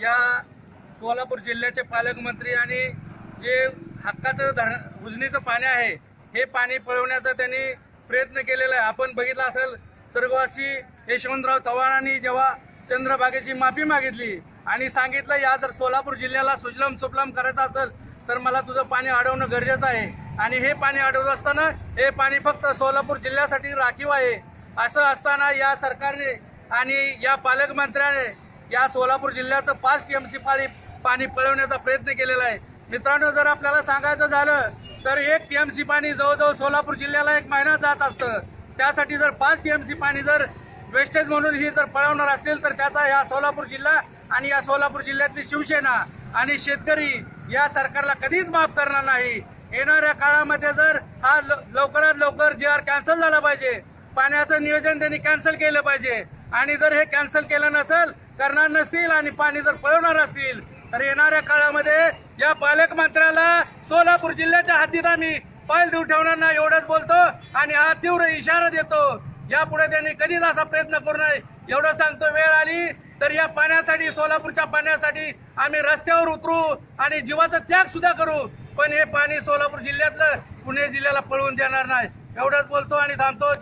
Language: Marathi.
या सोलापूर जिल्ह्याचे पालकमंत्री आणि जे हक्काचं धरण उजनीचं पाणी आहे हे पाणी पळवण्याचा त्यांनी प्रयत्न केलेला आहे. आपण बघितलं असेल स्वर्गवासी यशवंतराव चव्हाणांनी जेव्हा चंद्रभागेची माफी मागितली आणि सांगितलं या जर सोलापूर जिल्ह्याला सुजलम सुफलम करायचं असेल तर मला तुझं पाणी अडवणं गरजेचं आहे. आणि हे पाणी अडवत असताना हे पाणी फक्त सोलापूर जिल्ह्यासाठी राखीव आहे. असं असताना या सरकारने आणि या पालकमंत्र्याने या सोलापूर जिल्ह्याचं पाच टीएमसी पाणी पाणी पळवण्याचा प्रयत्न केलेला आहे. मित्रांनो जर आपल्याला सांगायचं झालं तर एक टीएमसी पाणी जवळजवळ सोलापूर जिल्ह्याला एक महिना जात असतं. त्यासाठी जर पाच टीएमसी पाणी जर वेस्टेज म्हणून ही जर पळवणार असतील तर त्याचा या सोलापूर जिल्हा आणि या सोलापूर जिल्ह्यातली शिवसेना आणि शेतकरी या सरकारला कधीच माफ करणार नाही. येणाऱ्या काळामध्ये जर हा ल- लवकरात लवकर जी आर कॅन्सल झाला पाहिजे पाण्याचं नियोजन त्यांनी कॅन्सल केलं पाहिजे आणि जर हे कॅन्सल केलं नसेल करणार नसतील आणि पाणी जर पळवणार असतील तर येणाऱ्या काळामध्ये या पालकमंत्र्याला सोलापूर जिल्ह्याच्या हद्दीत आम्ही पायल देऊ ठेवणार नाही एवढंच बोलतो आणि हा तीव्र इशारा देतो. यापुढे त्यांनी कधीच असा प्रयत्न करू नये. एवढं सांगतो वेळ आली तर या पाण्यासाठी सोलापूरच्या पाण्यासाठी आम्ही रस्त्यावर उतरू आणि जीवाचा त्याग सुद्धा करू. पण हे पाणी सोलापूर जिल्ह्यातलं पुणे जिल्ह्याला पळवून देणार नाही. एवढंच बोलतो आणि थांबतो.